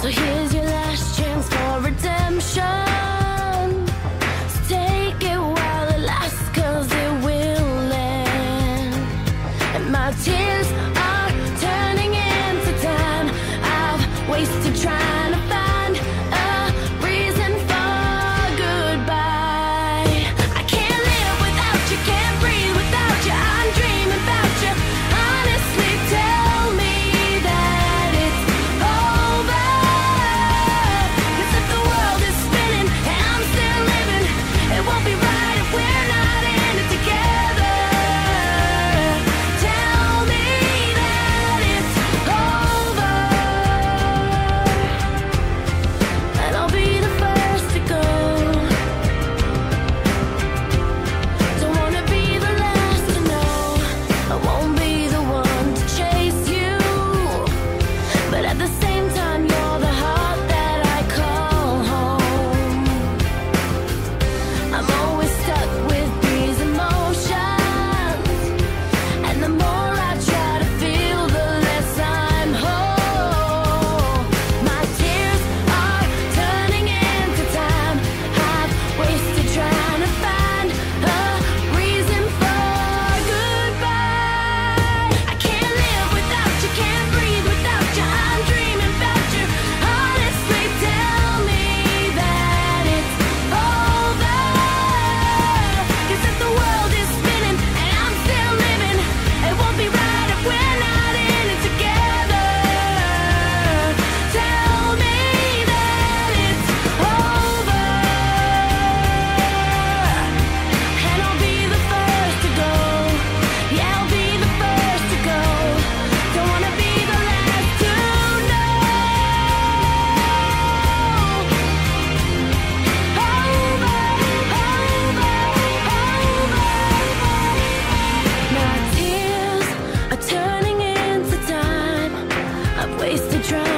So here Wasted to drown.